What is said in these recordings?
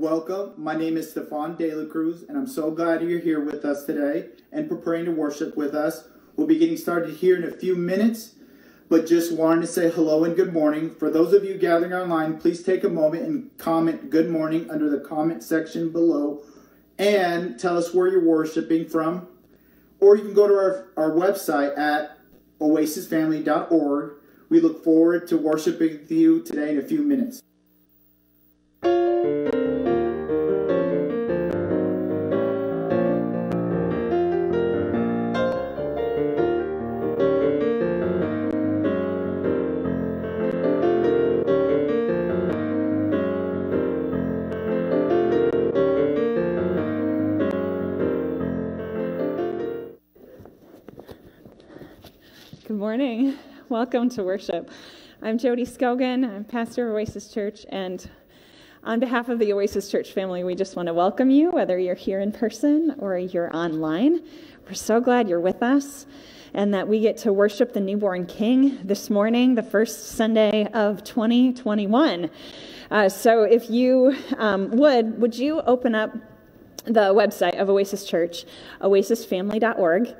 Welcome. My name is Stefan De La Cruz, and I'm so glad you're here with us today and preparing to worship with us. We'll be getting started here in a few minutes, but just wanted to say hello and good morning. For those of you gathering online, please take a moment and comment good morning under the comment section below and tell us where you're worshiping from. Or you can go to our, our website at oasisfamily.org. We look forward to worshiping with you today in a few minutes. Morning. Welcome to worship. I'm Jody Scogan. I'm pastor of Oasis Church, and on behalf of the Oasis Church family, we just want to welcome you, whether you're here in person or you're online. We're so glad you're with us and that we get to worship the newborn King this morning, the first Sunday of 2021. Uh, so, if you um, would, would you open up the website of Oasis Church, oasisfamily.org?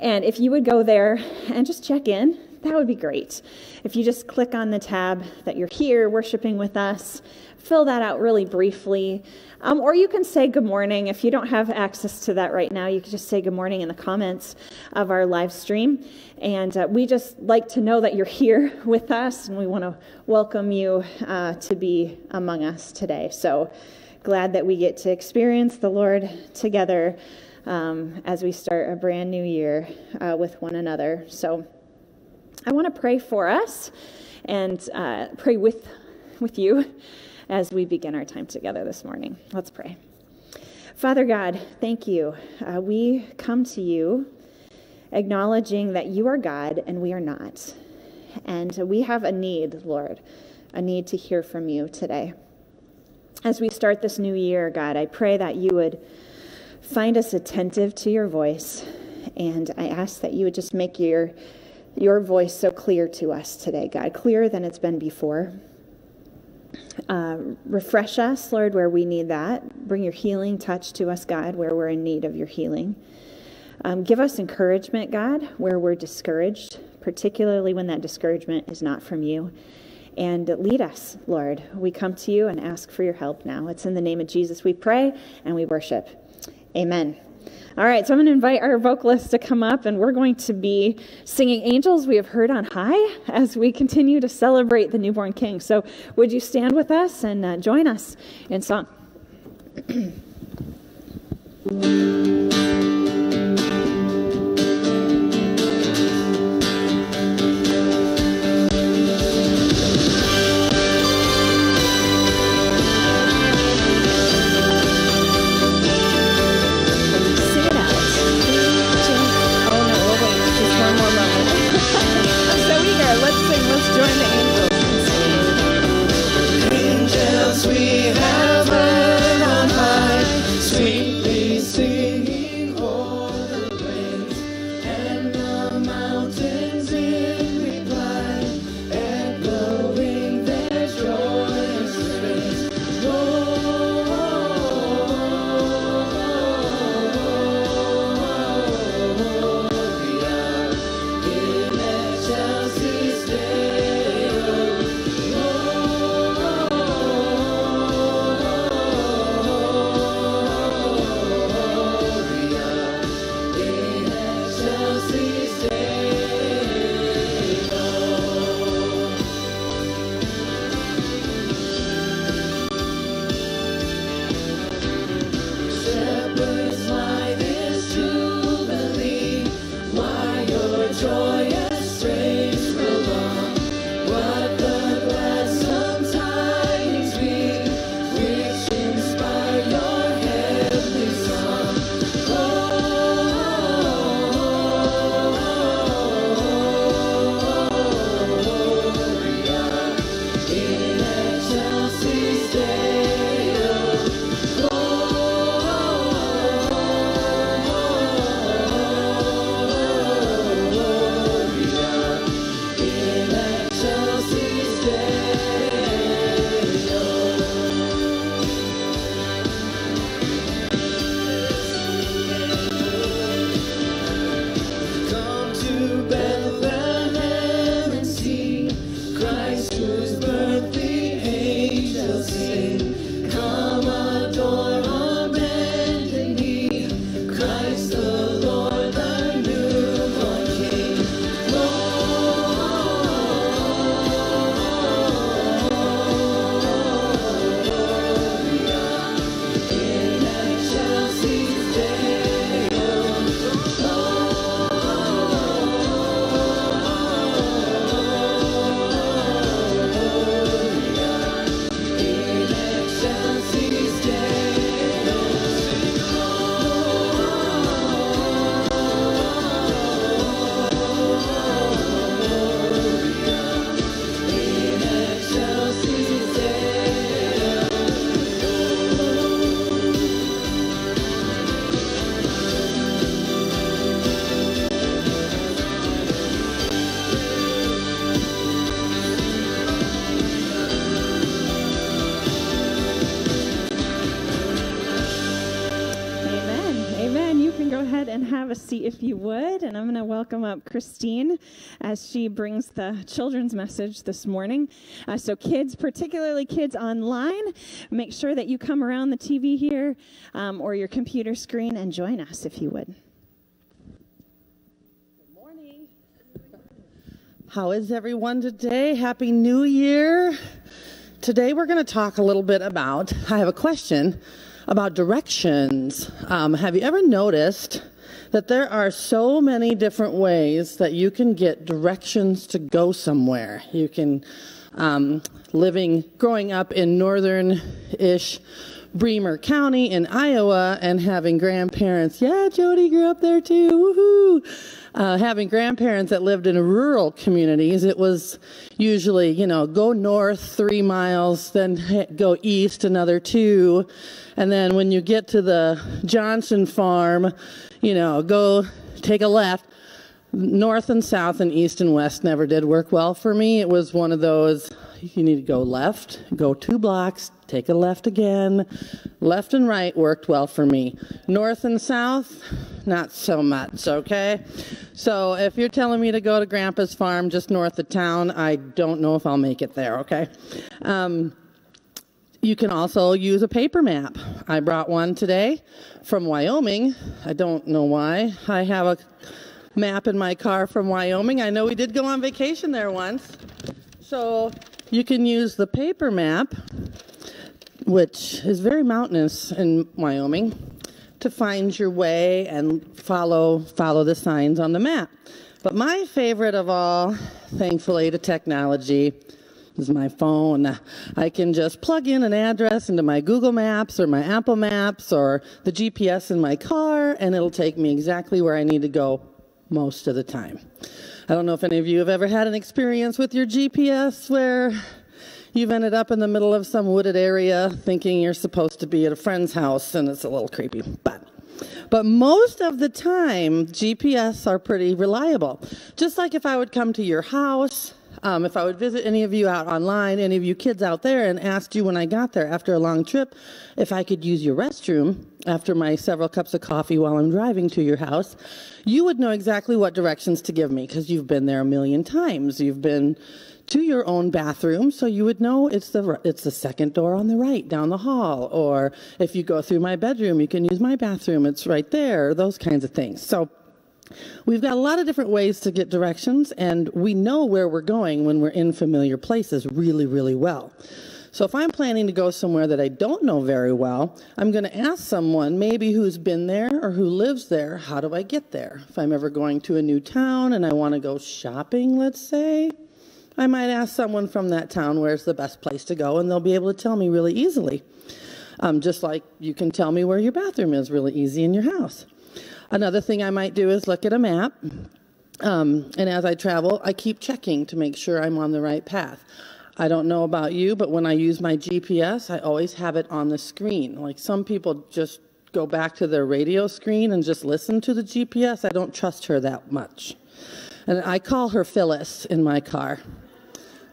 And if you would go there and just check in, that would be great. If you just click on the tab that you're here worshiping with us, fill that out really briefly. Um, or you can say good morning. If you don't have access to that right now, you can just say good morning in the comments of our live stream. And uh, we just like to know that you're here with us, and we want to welcome you uh, to be among us today. So glad that we get to experience the Lord together um, as we start a brand new year uh, with one another. So I want to pray for us and uh, pray with, with you as we begin our time together this morning. Let's pray. Father God, thank you. Uh, we come to you acknowledging that you are God and we are not. And we have a need, Lord, a need to hear from you today. As we start this new year, God, I pray that you would find us attentive to your voice. And I ask that you would just make your, your voice so clear to us today, God, clearer than it's been before. Uh, refresh us, Lord, where we need that. Bring your healing touch to us, God, where we're in need of your healing. Um, give us encouragement, God, where we're discouraged, particularly when that discouragement is not from you. And lead us, Lord. We come to you and ask for your help now. It's in the name of Jesus we pray and we worship. Amen. All right, so I'm going to invite our vocalists to come up, and we're going to be singing Angels We Have Heard on High as we continue to celebrate the newborn King. So, would you stand with us and uh, join us in song? if you would. And I'm going to welcome up Christine as she brings the children's message this morning. Uh, so, kids, particularly kids online, make sure that you come around the TV here um, or your computer screen and join us if you would. Good morning. How is everyone today? Happy New Year. Today we're going to talk a little bit about, I have a question about directions. Um, have you ever noticed that there are so many different ways that you can get directions to go somewhere? You can, um, living, growing up in northern ish Bremer County in Iowa and having grandparents, yeah, Jody grew up there too, woohoo! Uh, having grandparents that lived in rural communities, it was usually, you know, go north three miles, then go east another two, and then when you get to the Johnson farm, you know, go take a left. North and south and east and west never did work well for me. It was one of those you need to go left, go two blocks, take a left again. Left and right worked well for me. North and south, not so much, okay? So if you're telling me to go to Grandpa's farm just north of town, I don't know if I'll make it there, okay? Um, you can also use a paper map. I brought one today from Wyoming. I don't know why. I have a map in my car from Wyoming. I know we did go on vacation there once. So you can use the paper map, which is very mountainous in Wyoming, to find your way and follow follow the signs on the map. But my favorite of all, thankfully to technology, is my phone. I can just plug in an address into my Google Maps or my Apple Maps or the GPS in my car, and it'll take me exactly where I need to go most of the time. I don't know if any of you have ever had an experience with your GPS where you've ended up in the middle of some wooded area thinking you're supposed to be at a friend's house and it's a little creepy. But but most of the time, GPS are pretty reliable. Just like if I would come to your house um, if I would visit any of you out online, any of you kids out there, and asked you when I got there after a long trip if I could use your restroom after my several cups of coffee while I'm driving to your house, you would know exactly what directions to give me because you've been there a million times. You've been to your own bathroom, so you would know it's the it's the second door on the right down the hall. Or if you go through my bedroom, you can use my bathroom; it's right there. Those kinds of things. So We've got a lot of different ways to get directions, and we know where we're going when we're in familiar places really, really well. So if I'm planning to go somewhere that I don't know very well, I'm going to ask someone maybe who's been there or who lives there, how do I get there? If I'm ever going to a new town and I want to go shopping, let's say, I might ask someone from that town where's the best place to go, and they'll be able to tell me really easily. Um, just like you can tell me where your bathroom is really easy in your house. Another thing I might do is look at a map. Um, and as I travel, I keep checking to make sure I'm on the right path. I don't know about you, but when I use my GPS, I always have it on the screen. Like some people just go back to their radio screen and just listen to the GPS. I don't trust her that much. And I call her Phyllis in my car.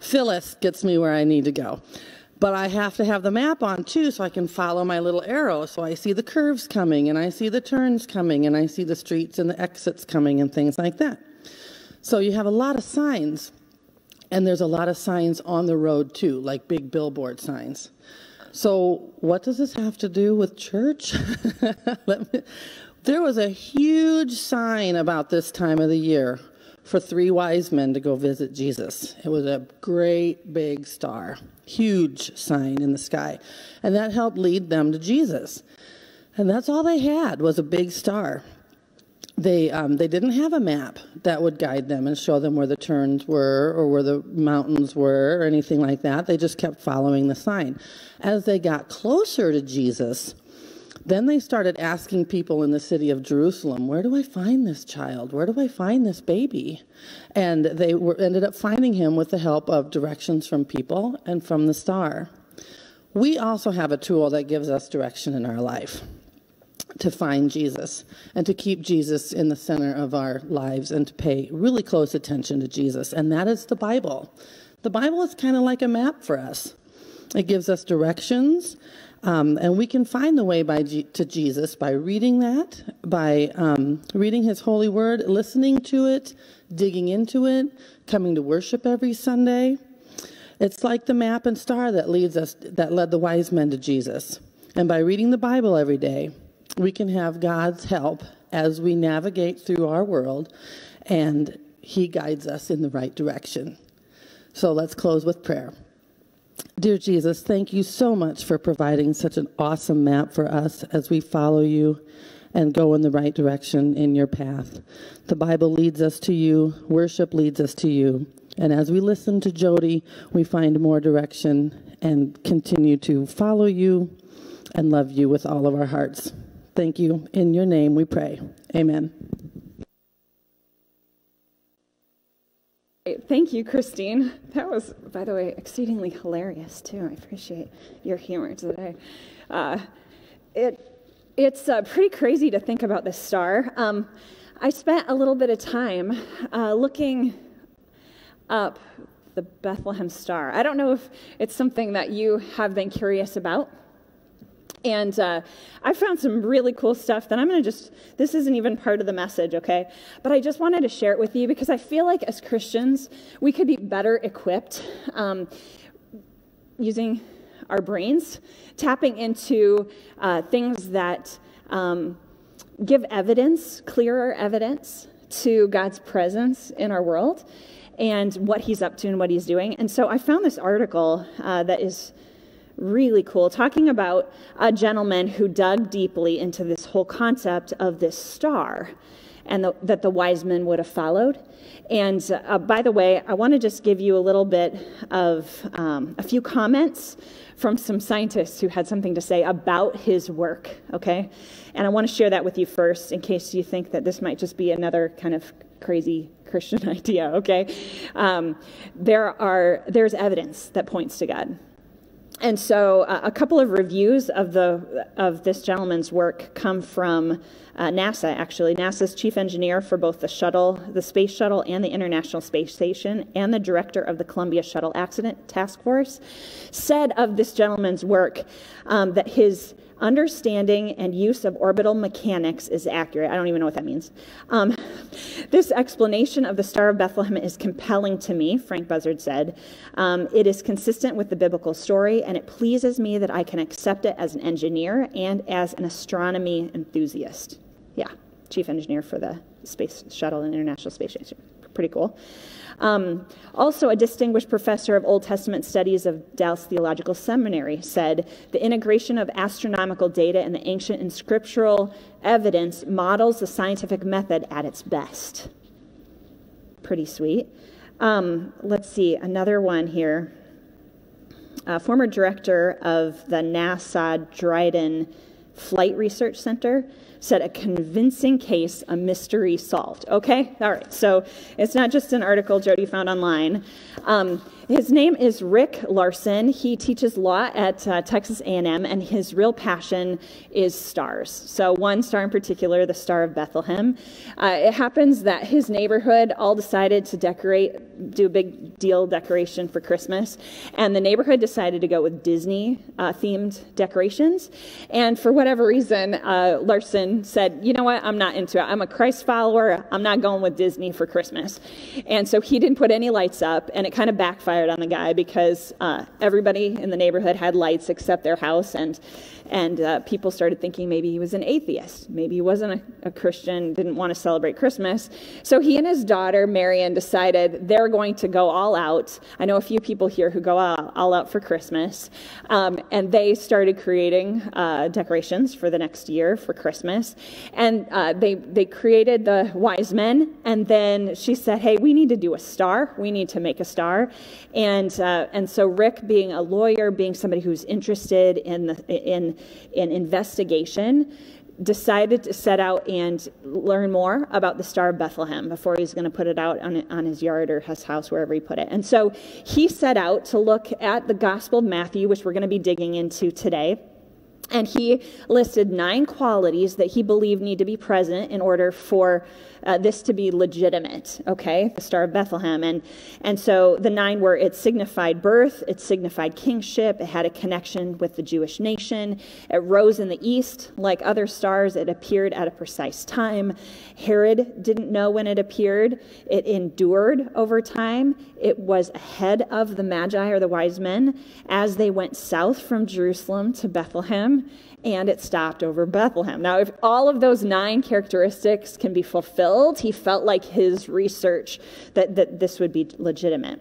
Phyllis gets me where I need to go. But I have to have the map on too so I can follow my little arrow. So I see the curves coming and I see the turns coming and I see the streets and the exits coming and things like that. So you have a lot of signs. And there's a lot of signs on the road too, like big billboard signs. So, what does this have to do with church? me, there was a huge sign about this time of the year for three wise men to go visit Jesus. It was a great big star, huge sign in the sky. And that helped lead them to Jesus. And that's all they had was a big star. They, um, they didn't have a map that would guide them and show them where the turns were or where the mountains were or anything like that. They just kept following the sign. As they got closer to Jesus, then they started asking people in the city of Jerusalem, Where do I find this child? Where do I find this baby? And they were, ended up finding him with the help of directions from people and from the star. We also have a tool that gives us direction in our life to find Jesus and to keep Jesus in the center of our lives and to pay really close attention to Jesus, and that is the Bible. The Bible is kind of like a map for us. It gives us directions Um, and we can find the way by G- to Jesus by reading that, by um, reading His holy word, listening to it, digging into it, coming to worship every Sunday. It's like the map and star that leads us, that led the wise men to Jesus. And by reading the Bible every day, we can have God's help as we navigate through our world, and He guides us in the right direction. So let's close with prayer. Dear Jesus, thank you so much for providing such an awesome map for us as we follow you and go in the right direction in your path. The Bible leads us to you, worship leads us to you. And as we listen to Jody, we find more direction and continue to follow you and love you with all of our hearts. Thank you. In your name we pray. Amen. Thank you, Christine. That was, by the way, exceedingly hilarious too. I appreciate your humor today. Uh, it it's uh, pretty crazy to think about this star. Um, I spent a little bit of time uh, looking up the Bethlehem star. I don't know if it's something that you have been curious about. And uh, I found some really cool stuff that I'm going to just, this isn't even part of the message, okay? But I just wanted to share it with you because I feel like as Christians, we could be better equipped um, using our brains, tapping into uh, things that um, give evidence, clearer evidence to God's presence in our world and what He's up to and what He's doing. And so I found this article uh, that is really cool, talking about a gentleman who dug deeply into this whole concept of this star and the, that the wise men would have followed. And uh, by the way, I want to just give you a little bit of um, a few comments from some scientists who had something to say about his work, okay? And I want to share that with you first in case you think that this might just be another kind of crazy Christian idea, okay? Um, there are, there's evidence that points to God. And so uh, a couple of reviews of, the, of this gentleman's work come from uh, NASA, actually. NASA's chief engineer for both the shuttle, the space shuttle, and the International Space Station, and the director of the Columbia Shuttle Accident Task Force, said of this gentleman's work um, that his understanding and use of orbital mechanics is accurate. I don't even know what that means. Um, this explanation of the Star of Bethlehem is compelling to me, Frank Buzzard said. Um, it is consistent with the biblical story, and it pleases me that I can accept it as an engineer and as an astronomy enthusiast. Yeah, chief engineer for the Space Shuttle and International Space Station. Pretty cool. Um, also, a distinguished professor of Old Testament studies of Dallas Theological Seminary said the integration of astronomical data and the ancient and scriptural evidence models the scientific method at its best. Pretty sweet. Um, let's see, another one here. Uh, former director of the NASA Dryden Flight Research Center said a convincing case, a mystery solved. Okay? All right. So it's not just an article Jody found online. Um, his name is Rick Larson. He teaches law at uh, Texas A&M, and his real passion is stars. So one star in particular, the Star of Bethlehem. Uh, it happens that his neighborhood all decided to decorate, do a big deal decoration for Christmas, and the neighborhood decided to go with Disney-themed uh, decorations. And for whatever reason, uh, Larson said, "You know what? I'm not into it. I'm a Christ follower. I'm not going with Disney for Christmas." And so he didn't put any lights up, and it kind of backfired on the guy because uh, everybody in the neighborhood had lights except their house, and and uh, people started thinking maybe he was an atheist, maybe he wasn't a, a, Christian, didn't want to celebrate Christmas. So he and his daughter Marion decided they're going to go all out. I know a few people here who go all, all out for Christmas, um, and they started creating uh, decorations for the next year for Christmas, and uh, they they created the wise men, and then she said, "Hey, we need to do a star. We need to make a star," and uh, and so Rick, being a lawyer, being somebody who's interested in the in in investigation, decided to set out and learn more about the Star of Bethlehem before he's going to put it out on, on his yard or his house, wherever he put it. And so he set out to look at the Gospel of Matthew, which we're going to be digging into today. And he listed nine qualities that he believed need to be present in order for uh, this to be legitimate, okay? The Star of Bethlehem. And, and so the nine were it signified birth, it signified kingship, it had a connection with the Jewish nation, it rose in the east. Like other stars, it appeared at a precise time. Herod didn't know when it appeared, it endured over time. It was ahead of the Magi or the wise men as they went south from Jerusalem to Bethlehem and it stopped over Bethlehem. Now, if all of those nine characteristics can be fulfilled, he felt like his research that, that this would be legitimate.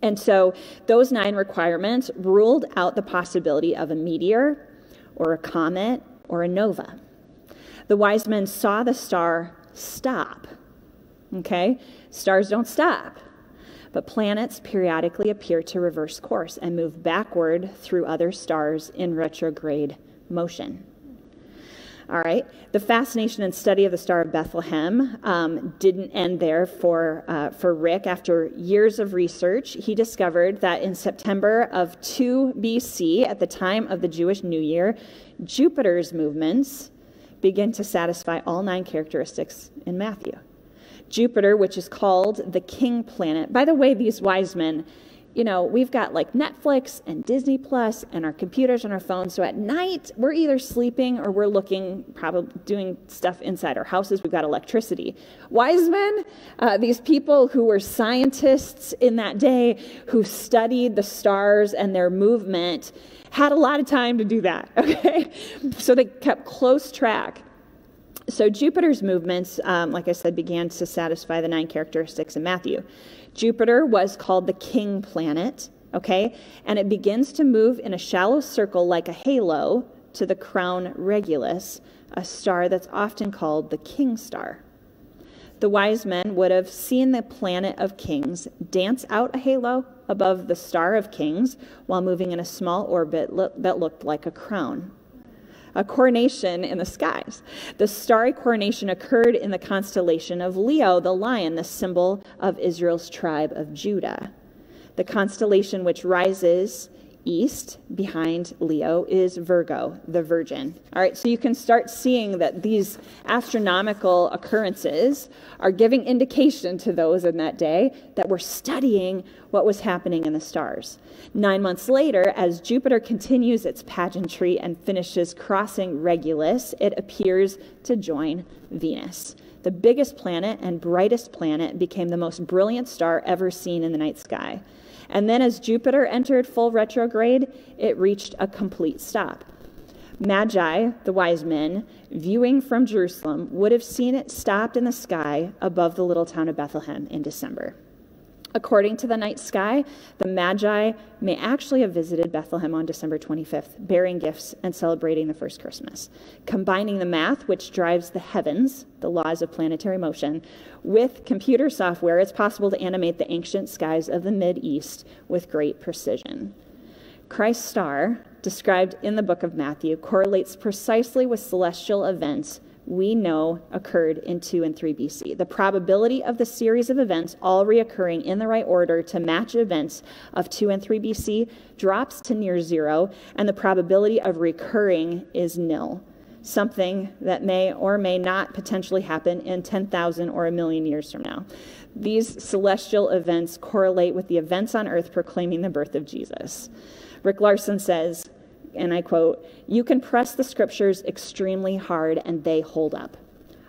And so those nine requirements ruled out the possibility of a meteor or a comet or a nova. The wise men saw the star stop. Okay? Stars don't stop. But planets periodically appear to reverse course and move backward through other stars in retrograde motion. All right. The fascination and study of the Star of Bethlehem um, didn't end there for, uh, for Rick. After years of research, he discovered that in September of 2 BC, at the time of the Jewish New Year, Jupiter's movements begin to satisfy all nine characteristics in Matthew. Jupiter, which is called the king planet. By the way, these wise men, you know, we've got like Netflix and Disney Plus and our computers and our phones. So at night, we're either sleeping or we're looking, probably doing stuff inside our houses. We've got electricity. Wise men, uh, these people who were scientists in that day, who studied the stars and their movement, had a lot of time to do that, okay? So they kept close track. So Jupiter's movements, um, like I said, began to satisfy the nine characteristics in Matthew. Jupiter was called the king planet, okay? And it begins to move in a shallow circle like a halo to the crown Regulus, a star that's often called the king star. The wise men would have seen the planet of kings dance out a halo above the star of kings while moving in a small orbit that looked like a crown a coronation in the skies. The starry coronation occurred in the constellation of Leo, the lion, the symbol of Israel's tribe of Judah. The constellation which rises east behind Leo is Virgo, the Virgin. All right, so you can start seeing that these astronomical occurrences are giving indication to those in that day that were studying what was happening in the stars. Nine months later, as Jupiter continues its pageantry and finishes crossing Regulus, it appears to join Venus. The biggest planet and brightest planet became the most brilliant star ever seen in the night sky. And then as Jupiter entered full retrograde, it reached a complete stop. Magi, the wise men, viewing from Jerusalem, would have seen it stopped in the sky above the little town of Bethlehem in December. According to the night sky, the Magi may actually have visited Bethlehem on December 25th, bearing gifts and celebrating the first Christmas. Combining the math, which drives the heavens, the laws of planetary motion, with computer software, it's possible to animate the ancient skies of the Mid East with great precision. Christ's star, described in the book of Matthew, correlates precisely with celestial events we know occurred in 2 and 3 BC. The probability of the series of events all reoccurring in the right order to match events of 2 and 3 BC drops to near zero, and the probability of recurring is nil, something that may or may not potentially happen in 10,000 or a million years from now. These celestial events correlate with the events on earth proclaiming the birth of Jesus. Rick Larson says, and I quote, You can press the scriptures extremely hard and they hold up.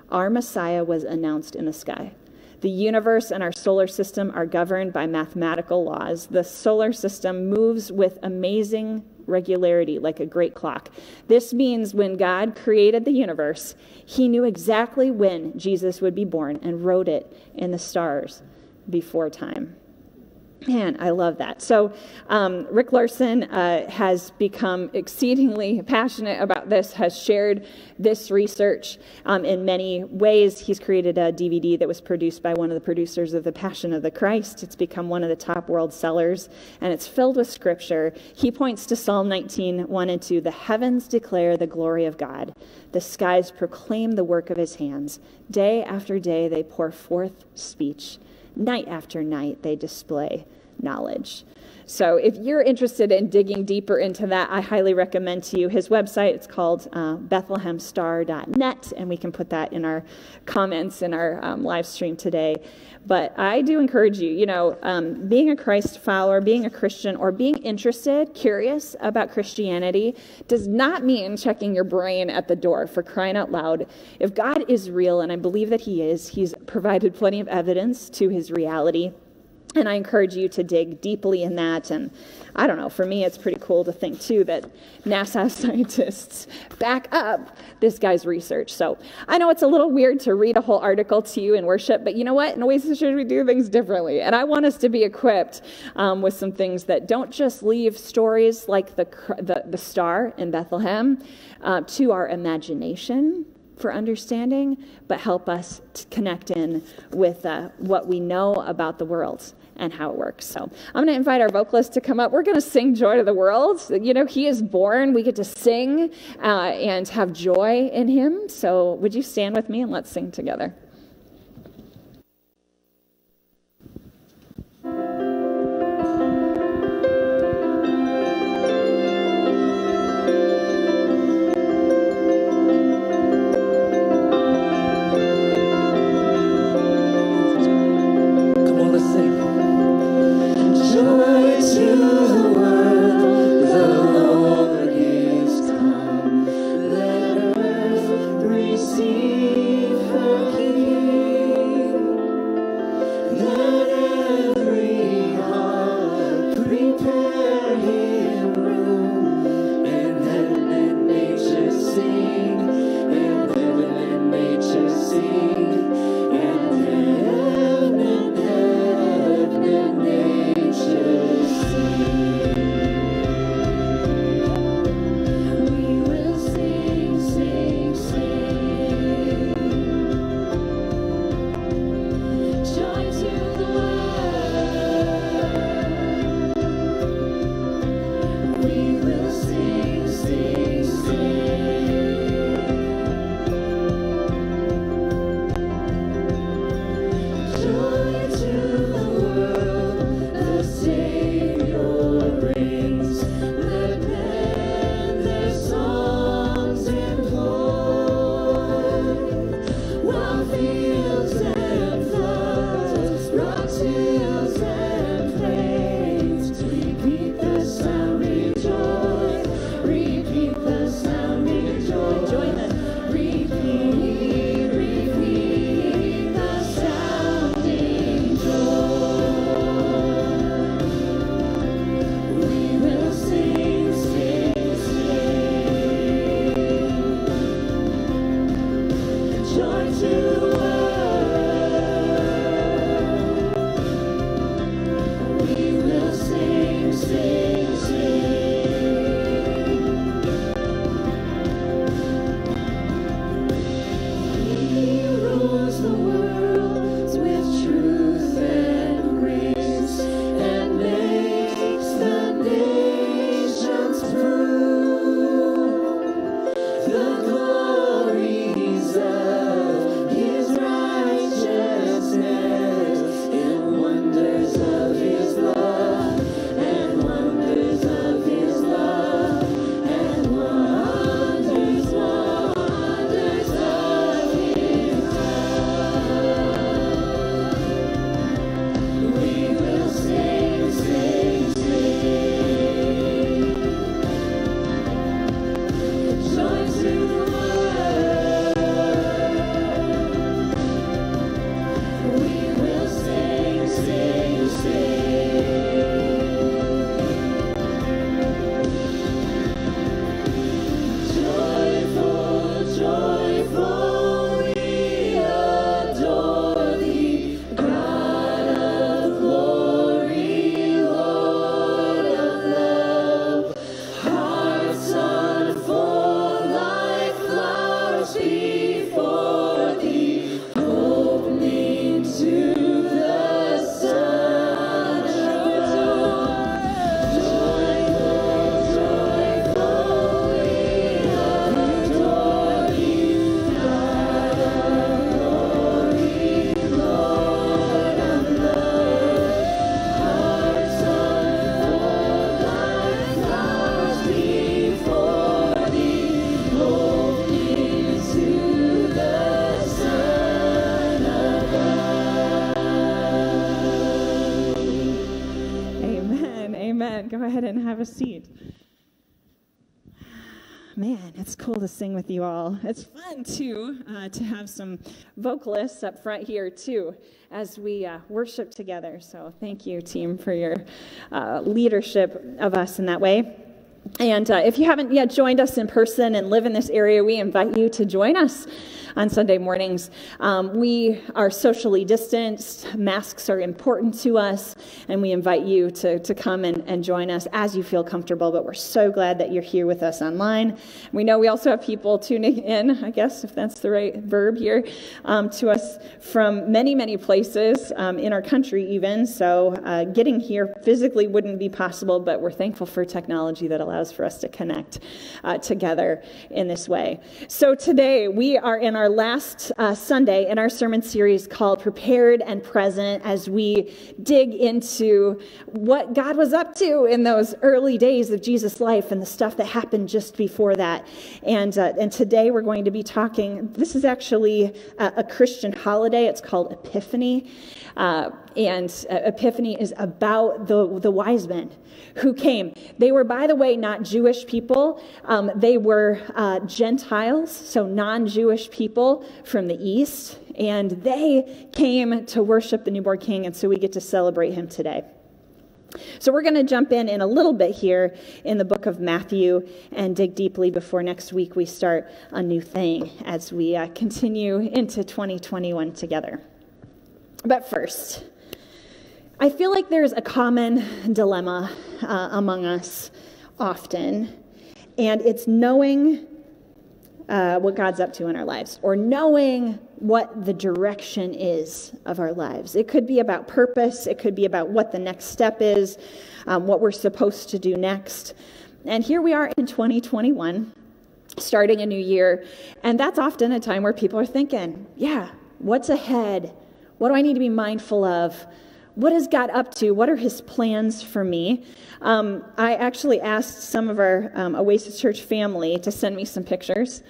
Our Messiah was announced in the sky. The universe and our solar system are governed by mathematical laws. The solar system moves with amazing regularity, like a great clock. This means when God created the universe, he knew exactly when Jesus would be born and wrote it in the stars before time. Man, I love that. So, um, Rick Larson uh, has become exceedingly passionate about this, has shared this research um, in many ways. He's created a DVD that was produced by one of the producers of The Passion of the Christ. It's become one of the top world sellers, and it's filled with scripture. He points to Psalm 19, 1 and 2. The heavens declare the glory of God, the skies proclaim the work of his hands. Day after day, they pour forth speech. Night after night, they display knowledge. So if you're interested in digging deeper into that, I highly recommend to you his website. It's called uh, bethlehemstar.net, and we can put that in our comments in our um, live stream today. But I do encourage you, you know, um, being a Christ follower, being a Christian, or being interested, curious about Christianity does not mean checking your brain at the door for crying out loud. If God is real, and I believe that He is, He's provided plenty of evidence to His reality. And I encourage you to dig deeply in that. And I don't know, for me, it's pretty cool to think too that NASA scientists back up this guy's research. So I know it's a little weird to read a whole article to you in worship, but you know what? In Oasis Church, we do things differently. And I want us to be equipped um, with some things that don't just leave stories like the, the, the star in Bethlehem uh, to our imagination for understanding, but help us to connect in with uh, what we know about the world and how it works. So I'm going to invite our vocalist to come up. We're going to sing Joy to the World. You know, He is born. We get to sing uh, and have joy in Him. So would you stand with me and let's sing together? To sing with you all. It's fun too uh, to have some vocalists up front here too as we uh, worship together. So thank you, team, for your uh, leadership of us in that way. And uh, if you haven't yet joined us in person and live in this area, we invite you to join us on Sunday mornings. Um, we are socially distanced, masks are important to us, and we invite you to, to come and, and join us as you feel comfortable. But we're so glad that you're here with us online. We know we also have people tuning in, I guess, if that's the right verb here, um, to us from many, many places um, in our country, even. So uh, getting here physically wouldn't be possible, but we're thankful for technology that allows for us to connect uh, together in this way. So today we are in our last uh, Sunday in our sermon series called Prepared and Present as we dig into what God was up to in those early days of Jesus' life and the stuff that happened just before that. And, uh, and today we're going to be talking, this is actually a, a Christian holiday. It's called Epiphany. And uh, Epiphany is about the, the wise men who came. They were, by the way, not Jewish people. Um, they were uh, Gentiles, so non Jewish people from the East. And they came to worship the newborn king, and so we get to celebrate him today. So, we're going to jump in in a little bit here in the book of Matthew and dig deeply before next week we start a new thing as we uh, continue into 2021 together. But first, I feel like there's a common dilemma uh, among us often, and it's knowing uh, what God's up to in our lives or knowing what the direction is of our lives. It could be about purpose, it could be about what the next step is, um, what we're supposed to do next. And here we are in 2021, starting a new year, and that's often a time where people are thinking, yeah, what's ahead? What do I need to be mindful of? What is God up to? What are his plans for me? Um, I actually asked some of our um, Oasis Church family to send me some pictures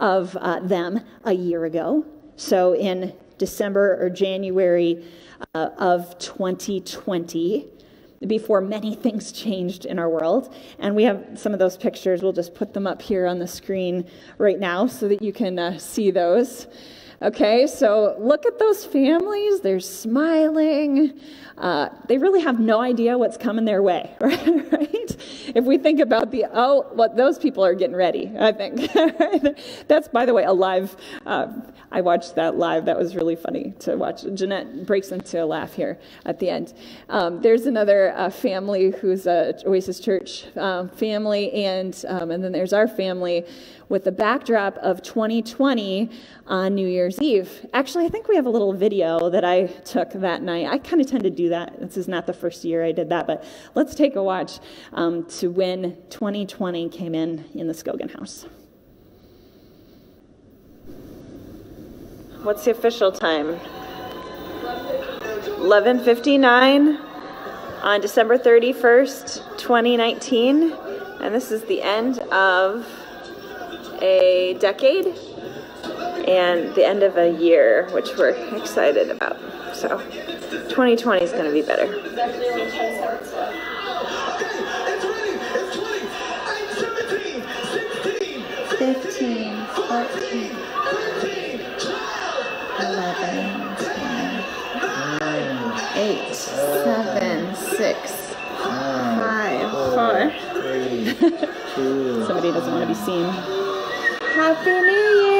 of uh, them a year ago. So in December or January uh, of 2020, before many things changed in our world. And we have some of those pictures. We'll just put them up here on the screen right now so that you can uh, see those. Okay, so look at those families. They're smiling. Uh, they really have no idea what's coming their way, right? If we think about the, oh, what those people are getting ready, I think. That's, by the way, a live, uh, I watched that live. That was really funny to watch. Jeanette breaks into a laugh here at the end. Um, there's another uh, family who's a Oasis Church um, family, and, um, and then there's our family with the backdrop of 2020 on New Year's Eve. Actually, I think we have a little video that I took that night. I kind of tend to do that. This is not the first year I did that, but let's take a watch um, to when 2020 came in in the Scogan house. What's the official time? 11:59 on December 31st, 2019, and this is the end of a decade and the end of a year, which we're excited about. So 2020 is going to be better. 15, 14, 11, 10, 8, 7, 6, 5, 4. Somebody doesn't want to be seen. Happy New Year!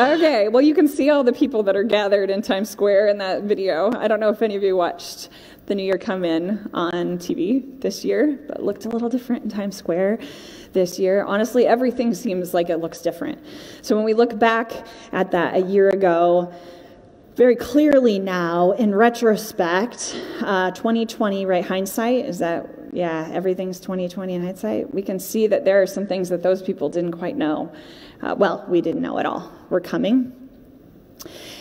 Okay, well, you can see all the people that are gathered in Times Square in that video. I don't know if any of you watched the New Year come in on TV this year, but looked a little different in Times Square this year. Honestly, everything seems like it looks different. So when we look back at that a year ago, very clearly now, in retrospect, uh, 2020, right? Hindsight, is that yeah, everything's 2020 in hindsight, we can see that there are some things that those people didn't quite know. Uh, well, we didn't know at all. We're coming.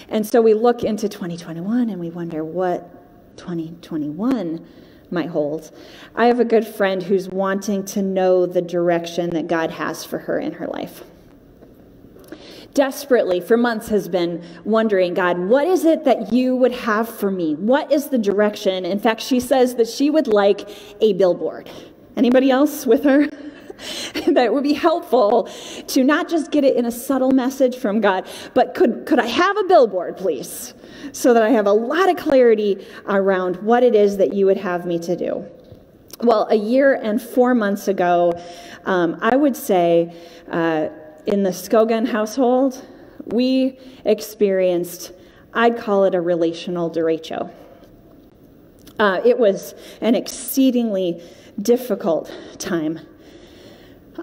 And so we look into 2021 and we wonder what 2021 might hold. I have a good friend who's wanting to know the direction that God has for her in her life desperately for months has been wondering, God, what is it that you would have for me? What is the direction? In fact, she says that she would like a billboard. Anybody else with her? that would be helpful to not just get it in a subtle message from God, but could, could I have a billboard, please? So that I have a lot of clarity around what it is that you would have me to do. Well, a year and four months ago, um, I would say uh, in the Skogan household, we experienced, I'd call it a relational derecho. Uh, it was an exceedingly difficult time.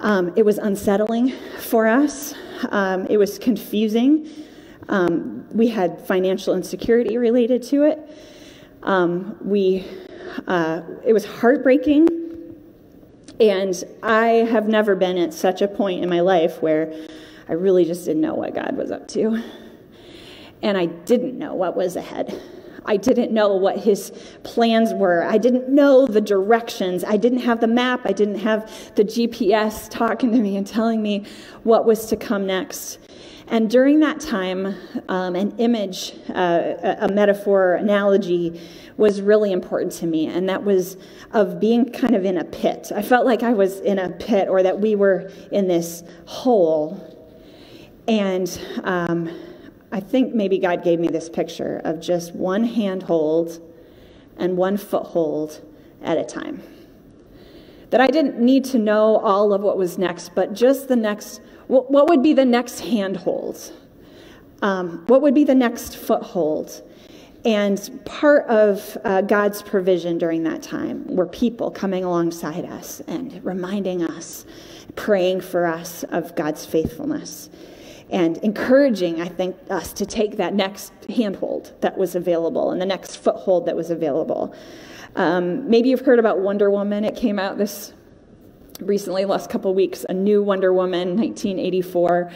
Um, it was unsettling for us. Um, it was confusing. Um, we had financial insecurity related to it. Um, we, uh, it was heartbreaking and I have never been at such a point in my life where I really just didn't know what God was up to. And I didn't know what was ahead. I didn't know what his plans were. I didn't know the directions. I didn't have the map. I didn't have the GPS talking to me and telling me what was to come next. And during that time, um, an image, uh, a metaphor, analogy was really important to me, and that was of being kind of in a pit. I felt like I was in a pit or that we were in this hole. And um, I think maybe God gave me this picture of just one handhold and one foothold at a time. That I didn't need to know all of what was next, but just the next, what would be the next handhold? Um, what would be the next foothold? And part of uh, God's provision during that time were people coming alongside us and reminding us, praying for us of God's faithfulness, and encouraging, I think, us to take that next handhold that was available and the next foothold that was available. Um, maybe you've heard about Wonder Woman. It came out this recently, last couple weeks, a new Wonder Woman, 1984.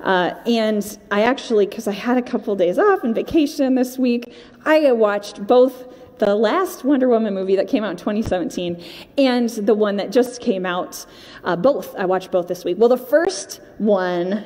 Uh, and I actually, because I had a couple days off and vacation this week, I watched both the last Wonder Woman movie that came out in 2017 and the one that just came out. Uh, both, I watched both this week. Well, the first one,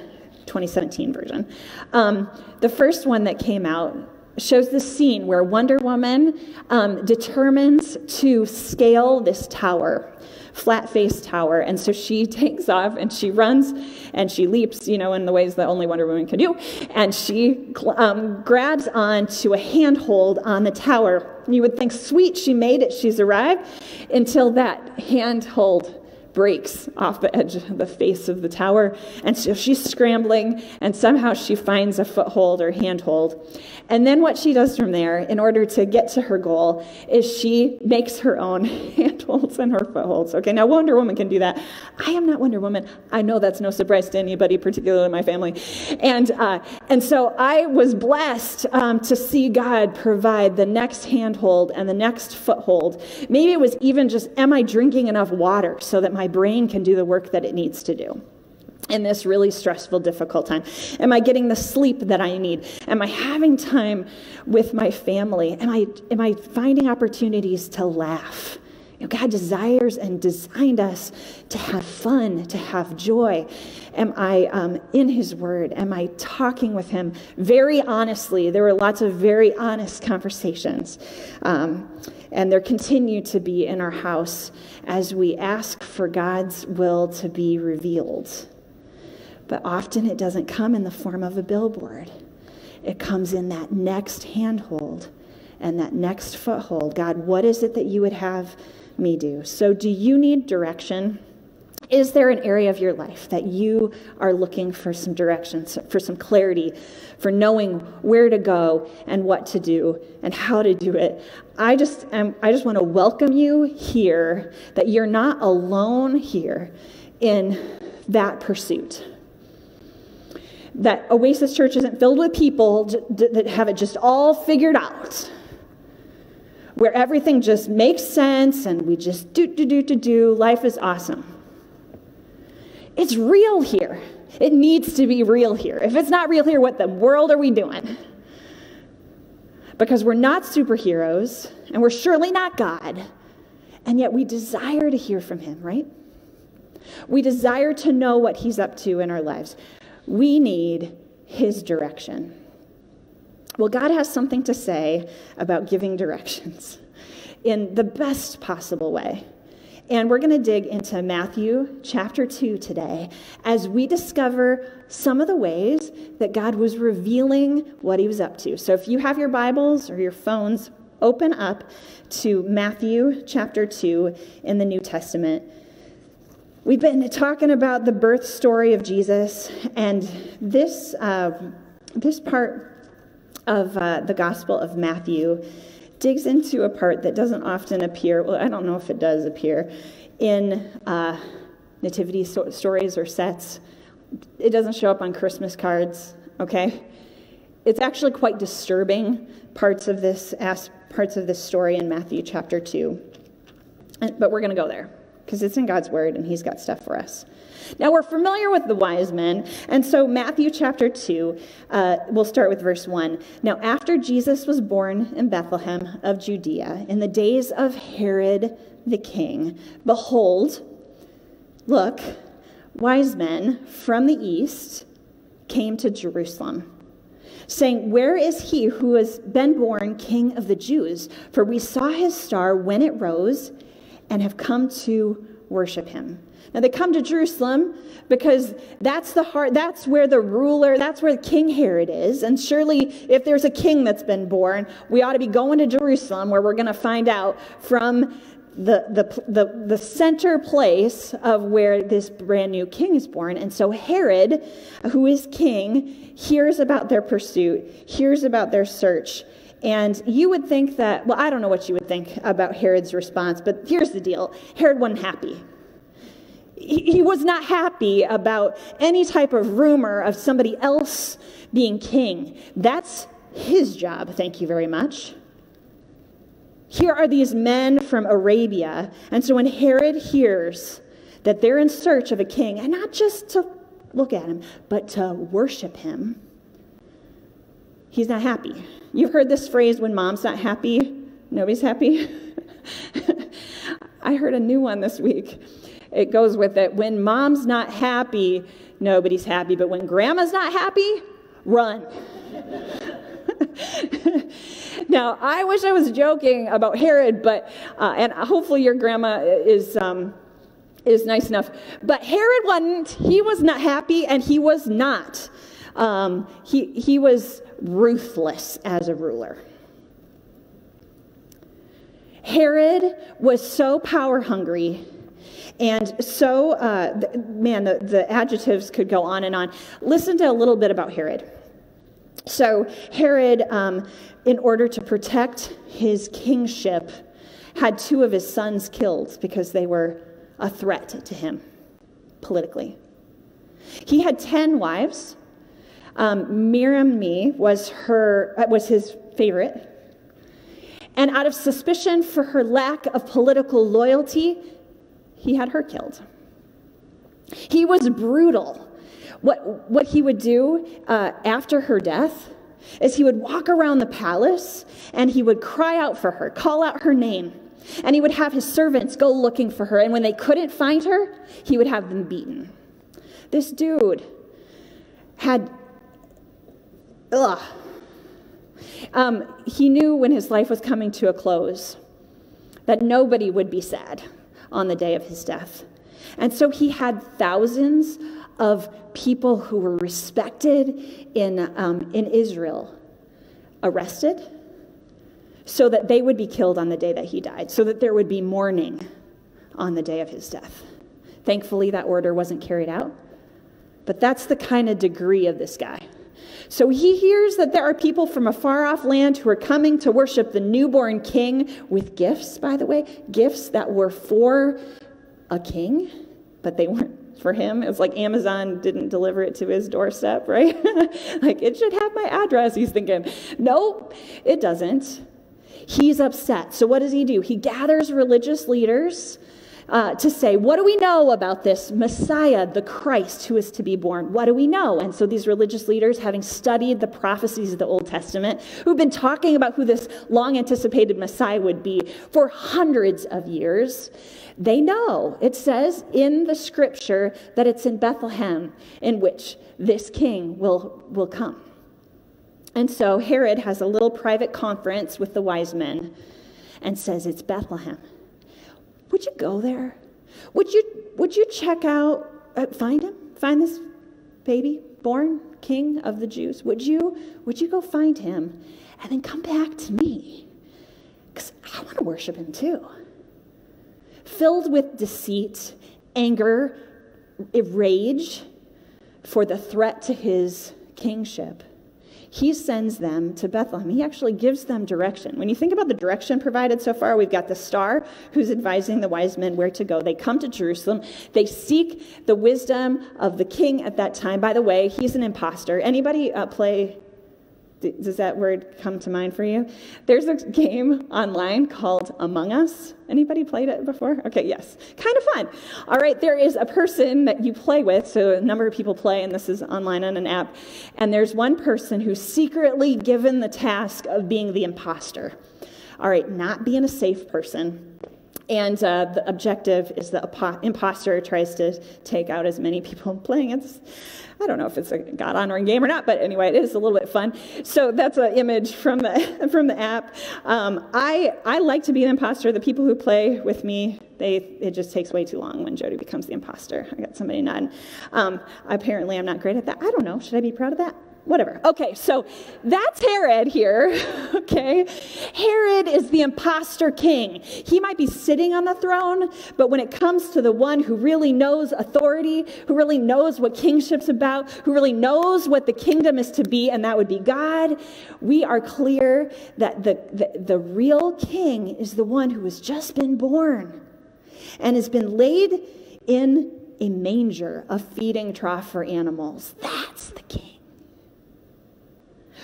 2017 version, um, the first one that came out shows the scene where Wonder Woman um, determines to scale this tower flat faced tower. And so she takes off and she runs and she leaps, you know, in the ways that only Wonder Woman can do. And she um, grabs onto a handhold on the tower. You would think, sweet, she made it, she's arrived, until that handhold breaks off the edge of the face of the tower. And so she's scrambling, and somehow she finds a foothold or handhold. And then what she does from there, in order to get to her goal, is she makes her own handholds and her footholds. Okay, now Wonder Woman can do that. I am not Wonder Woman. I know that's no surprise to anybody, particularly my family. And, uh, and so I was blessed um, to see God provide the next handhold and the next foothold. Maybe it was even just, am I drinking enough water so that my brain can do the work that it needs to do? in this really stressful, difficult time? Am I getting the sleep that I need? Am I having time with my family? Am I, am I finding opportunities to laugh? You know, God desires and designed us to have fun, to have joy. Am I um, in His Word? Am I talking with Him very honestly? There were lots of very honest conversations. Um, and there continue to be in our house as we ask for God's will to be revealed. But often it doesn't come in the form of a billboard, it comes in that next handhold and that next foothold. God, what is it that you would have me do? So, do you need direction? Is there an area of your life that you are looking for some direction, for some clarity, for knowing where to go and what to do and how to do it? I just, am, I just want to welcome you here, that you're not alone here in that pursuit that Oasis Church isn't filled with people that have it just all figured out. where everything just makes sense and we just do, do, do, do, do. Life is awesome. It's real here. It needs to be real here. If it's not real here, what the world are we doing? Because we're not superheroes and we're surely not God. And yet we desire to hear from Him, right? We desire to know what He's up to in our lives. We need His direction. Well, God has something to say about giving directions in the best possible way. And we're going to dig into Matthew chapter 2 today as we discover some of the ways that God was revealing what he was up to. So if you have your Bibles or your phones, open up to Matthew chapter 2 in the New Testament. We've been talking about the birth story of Jesus, and this, uh, this part of uh, the Gospel of Matthew digs into a part that doesn't often appear, well, I don't know if it does appear, in uh, nativity so- stories or sets. It doesn't show up on Christmas cards, okay? It's actually quite disturbing parts of this parts of this story in Matthew chapter 2. And, but we're going to go there because it's in God's word and he's got stuff for us. Now, we're familiar with the wise men, and so Matthew chapter 2, uh, we'll start with verse 1. Now, after Jesus was born in Bethlehem of Judea, in the days of Herod the king, behold, look, wise men from the east came to Jerusalem saying, Where is he who has been born king of the Jews? For we saw his star when it rose and have come to worship him. Now they come to Jerusalem because that's the heart, that's where the ruler, that's where King Herod is. And surely if there's a king that's been born, we ought to be going to Jerusalem where we're going to find out from the, the, the, the center place of where this brand new king is born. And so Herod, who is king, hears about their pursuit, hears about their search. And you would think that, well, I don't know what you would think about Herod's response, but here's the deal Herod wasn't happy he was not happy about any type of rumor of somebody else being king. That's his job, thank you very much. Here are these men from Arabia. And so when Herod hears that they're in search of a king, and not just to look at him, but to worship him, he's not happy. You've heard this phrase when mom's not happy, nobody's happy. I heard a new one this week it goes with it. When mom's not happy, nobody's happy. But when grandma's not happy, run. now, I wish I was joking about Herod, but, uh, and hopefully your grandma is. Um, is nice enough. But Herod wasn't. He was not happy, and he was not. Um, he, he was ruthless as a ruler. Herod was so power hungry and so, uh, man, the, the adjectives could go on and on. Listen to a little bit about Herod. So, Herod, um, in order to protect his kingship, had two of his sons killed because they were a threat to him politically. He had 10 wives. Um, Mariamne was, her, uh, was his favorite. And out of suspicion for her lack of political loyalty, he had her killed. He was brutal. What, what he would do uh, after her death is he would walk around the palace and he would cry out for her, call out her name. And he would have his servants go looking for her. And when they couldn't find her, he would have them beaten. This dude had, ugh. Um, he knew when his life was coming to a close that nobody would be sad on the day of his death. And so he had thousands of people who were respected in, um, in Israel arrested so that they would be killed on the day that he died, so that there would be mourning on the day of his death. Thankfully, that order wasn't carried out. But that's the kind of degree of this guy. So he hears that there are people from a far off land who are coming to worship the newborn king with gifts, by the way, gifts that were for a king, but they weren't for him. It's like Amazon didn't deliver it to his doorstep, right? like it should have my address. He's thinking, nope, it doesn't. He's upset. So, what does he do? He gathers religious leaders uh, to say, What do we know about this Messiah, the Christ who is to be born? What do we know? And so these religious leaders, having studied the prophecies of the Old Testament, who've been talking about who this long anticipated Messiah would be for hundreds of years, they know. It says in the scripture that it's in Bethlehem in which this king will, will come. And so Herod has a little private conference with the wise men and says, It's Bethlehem. Would you go there? Would you, would you check out, uh, find him? Find this baby born king of the Jews? Would you, would you go find him and then come back to me? Because I want to worship him too. Filled with deceit, anger, rage for the threat to his kingship, he sends them to Bethlehem. He actually gives them direction. When you think about the direction provided so far, we've got the star who's advising the wise men where to go. They come to Jerusalem. They seek the wisdom of the king at that time. By the way, he's an impostor. Anybody uh, play does that word come to mind for you? There's a game online called Among Us. Anybody played it before? Okay, yes. Kind of fun. All right, there is a person that you play with, so a number of people play, and this is online on an app. And there's one person who's secretly given the task of being the imposter. All right, not being a safe person. And uh, the objective is the imposter tries to take out as many people playing. It's I don't know if it's a God honoring game or not, but anyway, it is a little bit fun. So that's an image from the from the app. Um, I I like to be an imposter. The people who play with me, they it just takes way too long when Jody becomes the imposter. I got somebody nodding. Um, apparently, I'm not great at that. I don't know. Should I be proud of that? Whatever. Okay, so that's Herod here. okay, Herod is the impostor king. He might be sitting on the throne, but when it comes to the one who really knows authority, who really knows what kingship's about, who really knows what the kingdom is to be, and that would be God, we are clear that the, the, the real king is the one who has just been born and has been laid in a manger, a feeding trough for animals. That's the king.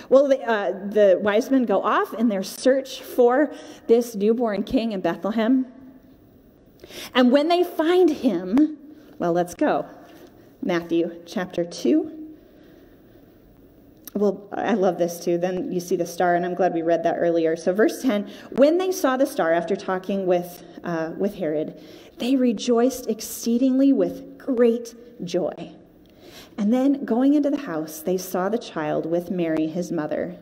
Well, the, uh, the wise men go off in their search for this newborn king in Bethlehem. And when they find him, well, let's go. Matthew chapter 2. Well, I love this too. Then you see the star, and I'm glad we read that earlier. So, verse 10 when they saw the star after talking with, uh, with Herod, they rejoiced exceedingly with great joy. And then going into the house, they saw the child with Mary, his mother,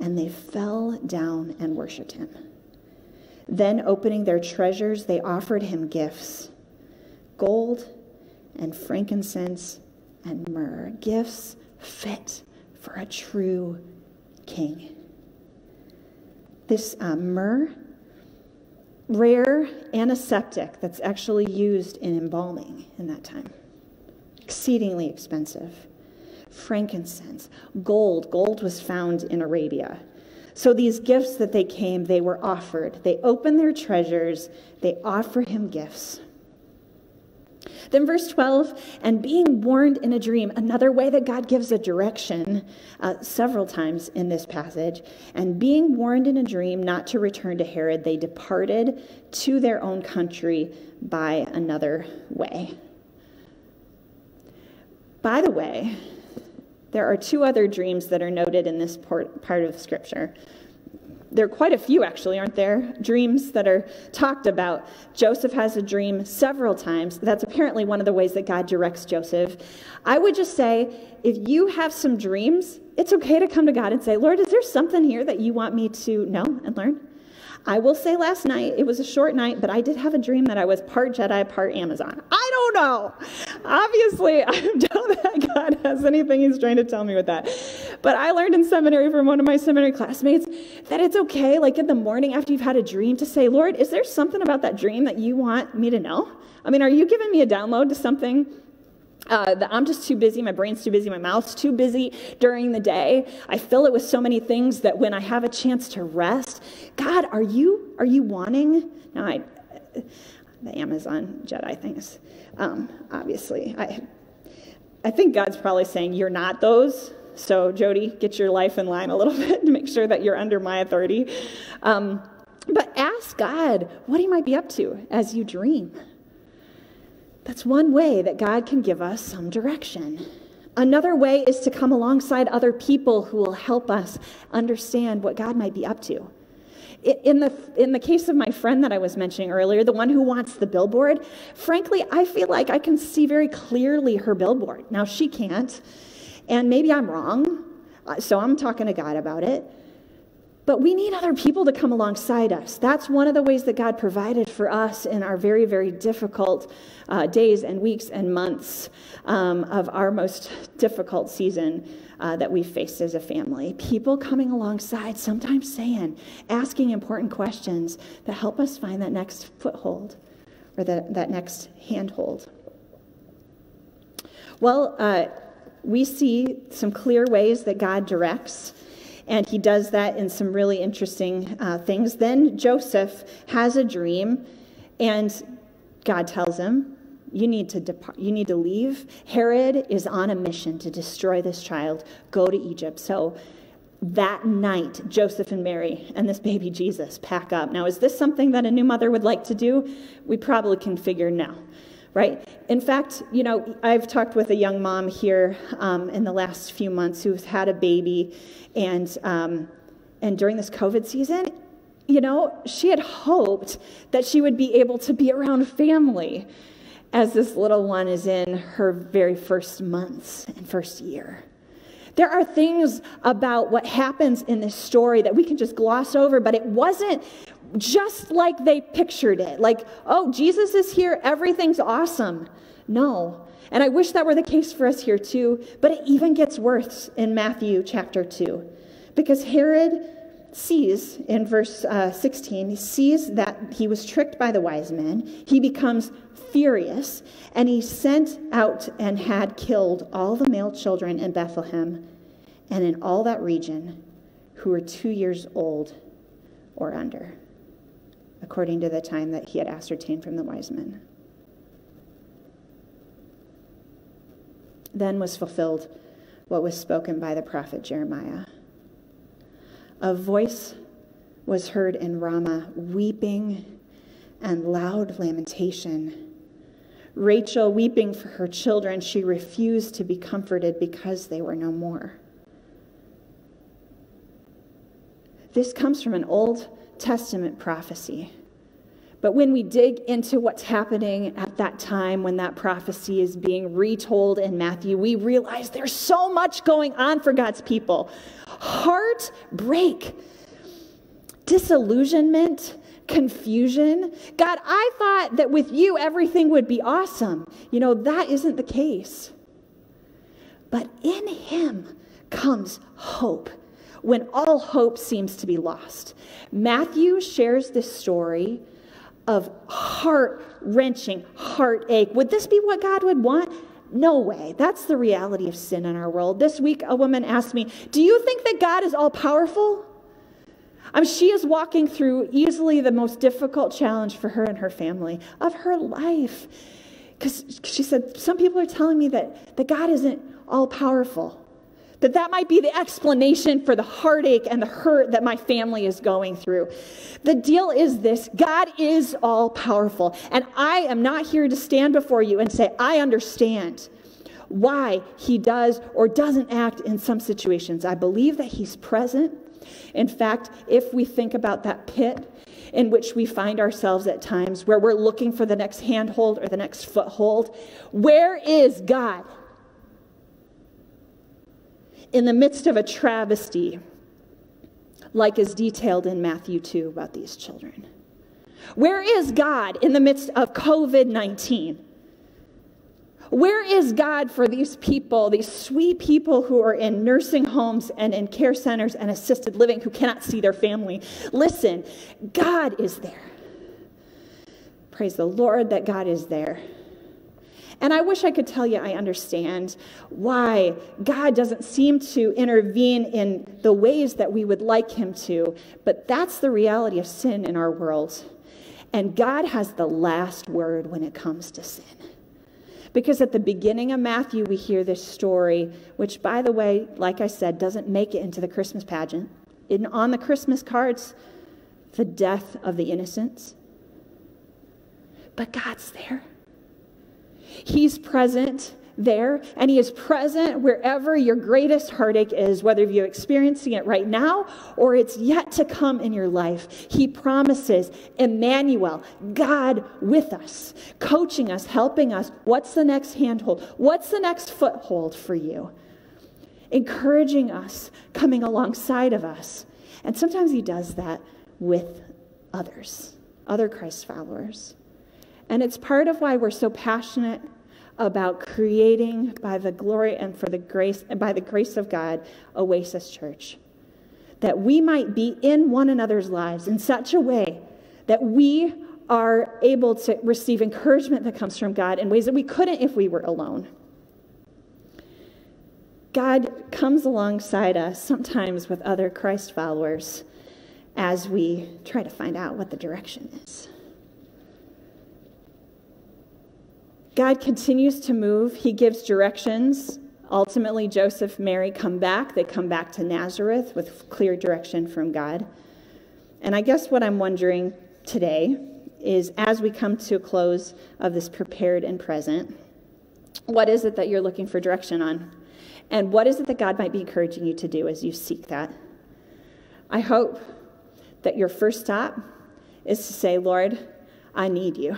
and they fell down and worshiped him. Then, opening their treasures, they offered him gifts gold and frankincense and myrrh, gifts fit for a true king. This uh, myrrh, rare antiseptic that's actually used in embalming in that time exceedingly expensive. Frankincense, gold. Gold was found in Arabia. So these gifts that they came, they were offered. They open their treasures, they offer him gifts. Then, verse 12, and being warned in a dream, another way that God gives a direction uh, several times in this passage. And being warned in a dream not to return to Herod, they departed to their own country by another way. By the way, there are two other dreams that are noted in this part of Scripture. There are quite a few, actually, aren't there? Dreams that are talked about. Joseph has a dream several times. That's apparently one of the ways that God directs Joseph. I would just say if you have some dreams, it's okay to come to God and say, Lord, is there something here that you want me to know and learn? I will say last night, it was a short night, but I did have a dream that I was part Jedi, part Amazon. I don't know. Obviously, I don't that God has anything He's trying to tell me with that. But I learned in seminary from one of my seminary classmates that it's okay, like in the morning after you've had a dream, to say, Lord, is there something about that dream that you want me to know? I mean, are you giving me a download to something uh, I'm just too busy, my brain's too busy, my mouth's too busy during the day. I fill it with so many things that when I have a chance to rest, God, are you are you wanting? Now, I, the Amazon Jedi things, um, obviously, I I think God's probably saying you're not those, So, Jody, get your life in line a little bit to make sure that you're under my authority. Um, but ask God what He might be up to as you dream. That's one way that God can give us some direction. Another way is to come alongside other people who will help us understand what God might be up to. In the, in the case of my friend that I was mentioning earlier, the one who wants the billboard, frankly, I feel like I can see very clearly her billboard. Now, she can't, and maybe I'm wrong, uh, so I'm talking to God about it. But we need other people to come alongside us. That's one of the ways that God provided for us in our very, very difficult uh, days and weeks and months um, of our most difficult season uh, that we've faced as a family. People coming alongside, sometimes saying, asking important questions that help us find that next foothold or the, that next handhold. Well, uh, we see some clear ways that God directs. And he does that in some really interesting uh, things. Then Joseph has a dream, and God tells him, you need to depart, you need to leave. Herod is on a mission to destroy this child. Go to Egypt. So that night, Joseph and Mary and this baby Jesus pack up. Now, is this something that a new mother would like to do? We probably can figure no right? In fact, you know, I've talked with a young mom here um, in the last few months who's had a baby, and um, and during this COVID season, you know, she had hoped that she would be able to be around family as this little one is in her very first months and first year. There are things about what happens in this story that we can just gloss over, but it wasn't just like they pictured it. Like, oh, Jesus is here, everything's awesome. No. And I wish that were the case for us here too, but it even gets worse in Matthew chapter 2. Because Herod sees in verse uh, 16, he sees that he was tricked by the wise men. He becomes furious, and he sent out and had killed all the male children in Bethlehem and in all that region who were two years old or under according to the time that he had ascertained from the wise men. Then was fulfilled what was spoken by the prophet Jeremiah. A voice was heard in Ramah, weeping and loud lamentation. Rachel weeping for her children, she refused to be comforted because they were no more. This comes from an Old Testament prophecy. But when we dig into what's happening at that time when that prophecy is being retold in Matthew, we realize there's so much going on for God's people heartbreak, disillusionment, confusion. God, I thought that with you everything would be awesome. You know, that isn't the case. But in Him comes hope when all hope seems to be lost. Matthew shares this story of heart wrenching heartache. Would this be what God would want? No way. That's the reality of sin in our world. This week, a woman asked me, Do you think that God is all powerful? She is walking through easily the most difficult challenge for her and her family of her life. Because she said, Some people are telling me that, that God isn't all powerful that that might be the explanation for the heartache and the hurt that my family is going through. The deal is this God is all powerful. And I am not here to stand before you and say, I understand why he does or doesn't act in some situations. I believe that he's present. In fact, if we think about that pit in which we find ourselves at times where we're looking for the next handhold or the next foothold, where is God? In the midst of a travesty, like is detailed in Matthew 2 about these children? Where is God in the midst of COVID 19? Where is God for these people, these sweet people who are in nursing homes and in care centers and assisted living who cannot see their family? Listen, God is there. Praise the Lord that God is there. And I wish I could tell you I understand why God doesn't seem to intervene in the ways that we would like Him to, but that's the reality of sin in our world. And God has the last word when it comes to sin. Because at the beginning of Matthew, we hear this story, which, by the way, like I said, doesn't make it into the Christmas pageant. In, on the Christmas cards, the death of the innocents. But God's there. He's present there, and He is present wherever your greatest heartache is, whether you're experiencing it right now or it's yet to come in your life. He promises Emmanuel, God with us, coaching us, helping us. What's the next handhold? What's the next foothold for you? Encouraging us, coming alongside of us. And sometimes He does that with others, other Christ followers. And it's part of why we're so passionate about creating by the glory and for the grace and by the grace of God Oasis Church. That we might be in one another's lives in such a way that we are able to receive encouragement that comes from God in ways that we couldn't if we were alone. God comes alongside us sometimes with other Christ followers as we try to find out what the direction is. God continues to move. He gives directions. Ultimately, Joseph Mary come back. They come back to Nazareth with clear direction from God. And I guess what I'm wondering today is as we come to a close of this prepared and present, what is it that you're looking for direction on? And what is it that God might be encouraging you to do as you seek that? I hope that your first stop is to say, Lord, I need you.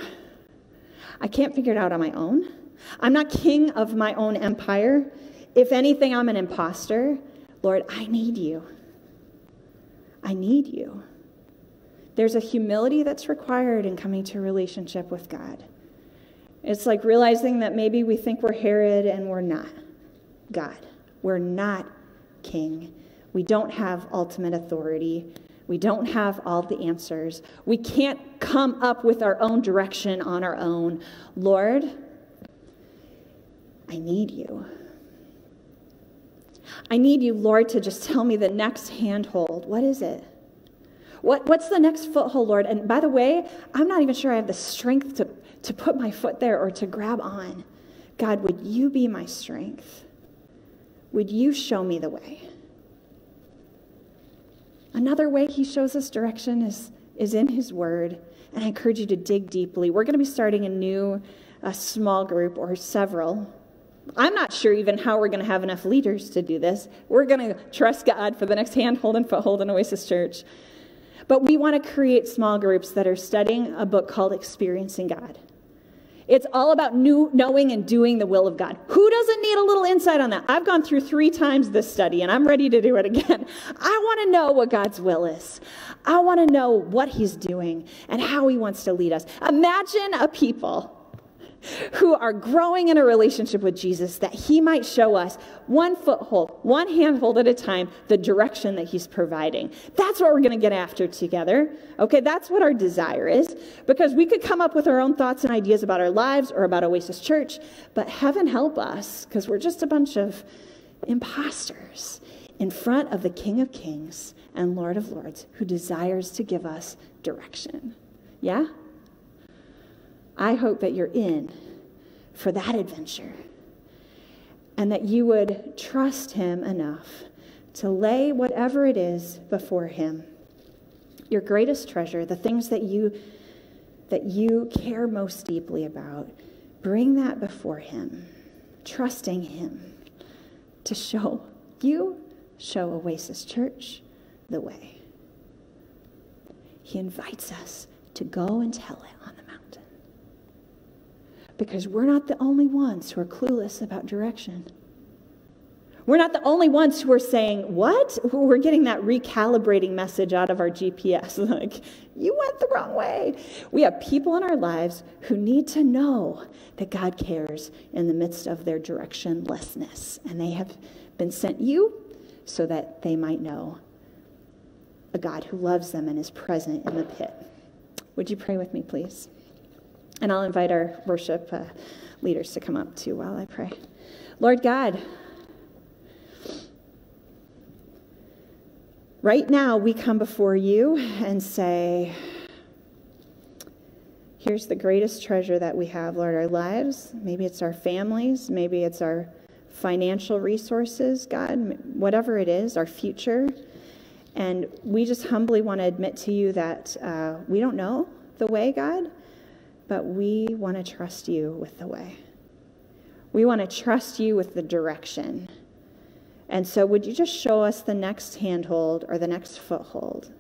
I can't figure it out on my own. I'm not king of my own empire. If anything, I'm an imposter. Lord, I need you. I need you. There's a humility that's required in coming to a relationship with God. It's like realizing that maybe we think we're Herod and we're not God. We're not king. We don't have ultimate authority. We don't have all the answers. We can't come up with our own direction on our own. Lord, I need you. I need you, Lord, to just tell me the next handhold. What is it? What, what's the next foothold, Lord? And by the way, I'm not even sure I have the strength to, to put my foot there or to grab on. God, would you be my strength? Would you show me the way? Another way he shows us direction is, is in his word. And I encourage you to dig deeply. We're going to be starting a new a small group or several. I'm not sure even how we're going to have enough leaders to do this. We're going to trust God for the next handhold and foothold in Oasis Church. But we want to create small groups that are studying a book called Experiencing God. It's all about new, knowing and doing the will of God. Who doesn't need a little insight on that? I've gone through three times this study and I'm ready to do it again. I want to know what God's will is. I want to know what He's doing and how He wants to lead us. Imagine a people who are growing in a relationship with Jesus that he might show us one foothold, one handhold at a time, the direction that he's providing. That's what we're going to get after together. Okay, that's what our desire is because we could come up with our own thoughts and ideas about our lives or about Oasis Church, but heaven help us because we're just a bunch of imposters in front of the King of Kings and Lord of Lords who desires to give us direction. Yeah? I hope that you're in for that adventure and that you would trust Him enough to lay whatever it is before Him. Your greatest treasure, the things that you that you care most deeply about, bring that before Him, trusting Him to show you, show Oasis Church the way. He invites us to go and tell it because we're not the only ones who are clueless about direction. We're not the only ones who are saying, What? We're getting that recalibrating message out of our GPS. like, you went the wrong way. We have people in our lives who need to know that God cares in the midst of their directionlessness. And they have been sent you so that they might know a God who loves them and is present in the pit. Would you pray with me, please? And I'll invite our worship uh, leaders to come up too while I pray. Lord God, right now we come before you and say, Here's the greatest treasure that we have, Lord, our lives. Maybe it's our families, maybe it's our financial resources, God, whatever it is, our future. And we just humbly want to admit to you that uh, we don't know the way, God, but we want to trust you with the way. We want to trust you with the direction. And so, would you just show us the next handhold or the next foothold?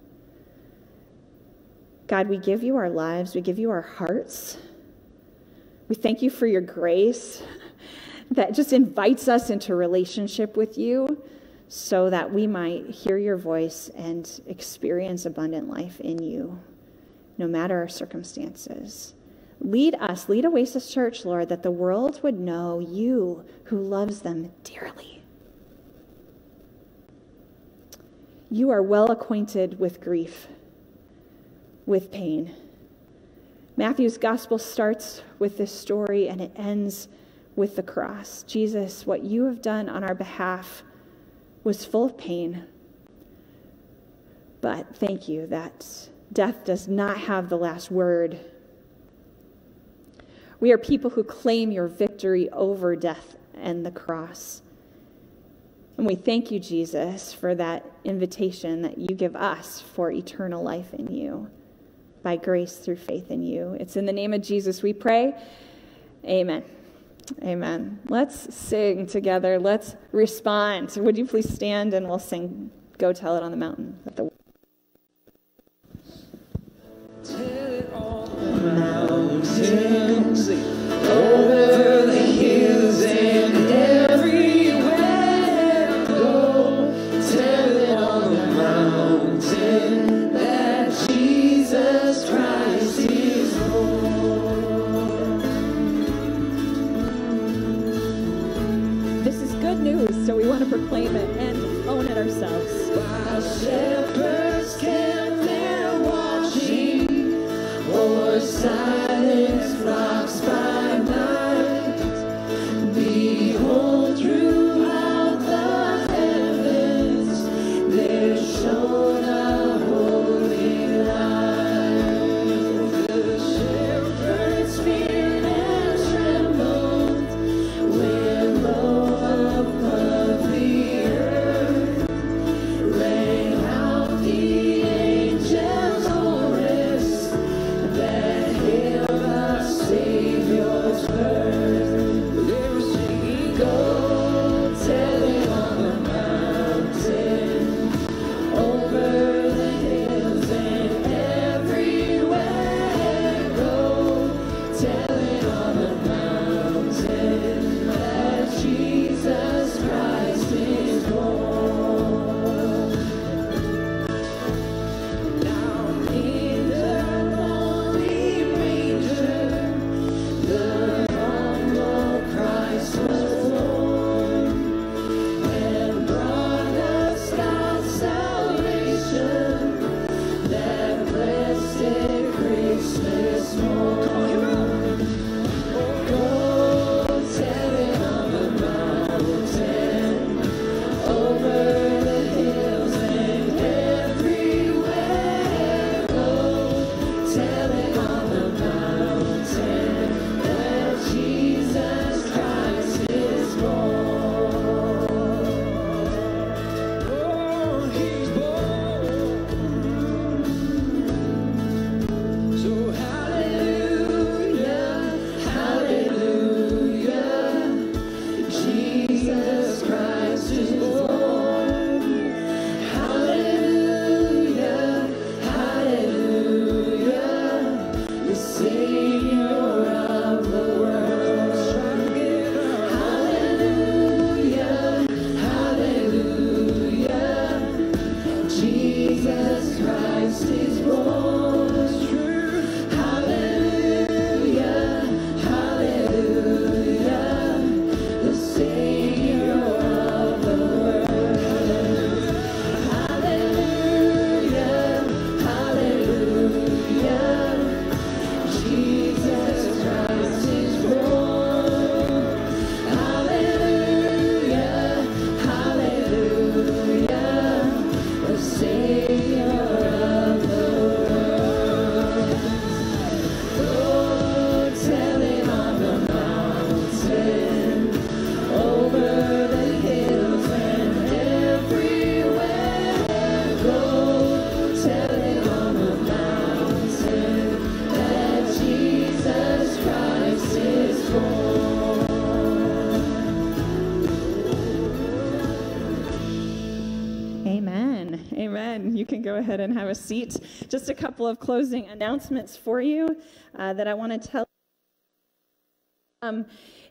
God, we give you our lives, we give you our hearts. We thank you for your grace that just invites us into relationship with you so that we might hear your voice and experience abundant life in you, no matter our circumstances. Lead us, lead Oasis Church, Lord, that the world would know you who loves them dearly. You are well acquainted with grief, with pain. Matthew's gospel starts with this story and it ends with the cross. Jesus, what you have done on our behalf was full of pain. But thank you that death does not have the last word. We are people who claim your victory over death and the cross. And we thank you, Jesus, for that invitation that you give us for eternal life in you by grace through faith in you. It's in the name of Jesus we pray. Amen. Amen. Let's sing together. Let's respond. Would you please stand and we'll sing Go Tell It on the Mountain. Mountains, over the hills and everywhere go. Tell it on the mountain that Jesus Christ is Lord. This is good news, so we want to proclaim it and own it ourselves. Or ahead and have a seat. Just a couple of closing announcements for you uh, that I want to tell. Um,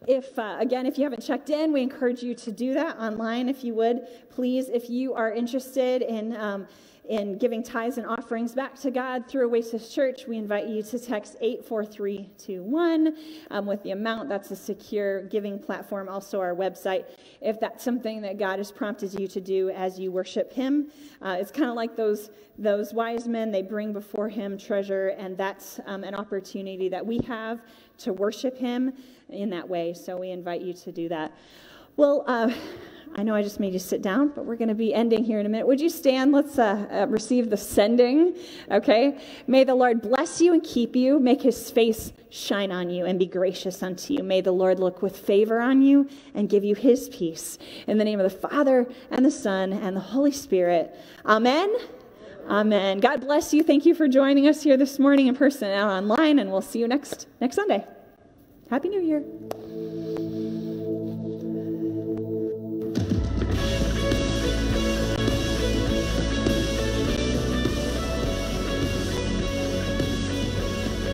if uh, again, if you haven't checked in, we encourage you to do that online if you would. Please, if you are interested in um, in giving tithes and offerings back to God through Oasis Church, we invite you to text 84321 um, with the amount. That's a secure giving platform, also our website. If that's something that God has prompted you to do as you worship Him, uh, it's kind of like those those wise men. They bring before Him treasure, and that's um, an opportunity that we have to worship Him in that way. So we invite you to do that. Well. Uh, I know I just made you sit down, but we're going to be ending here in a minute. Would you stand? Let's uh, uh, receive the sending. Okay. May the Lord bless you and keep you, make his face shine on you and be gracious unto you. May the Lord look with favor on you and give you his peace. In the name of the Father and the Son and the Holy Spirit. Amen. Amen. God bless you. Thank you for joining us here this morning in person and online, and we'll see you next next Sunday. Happy New Year.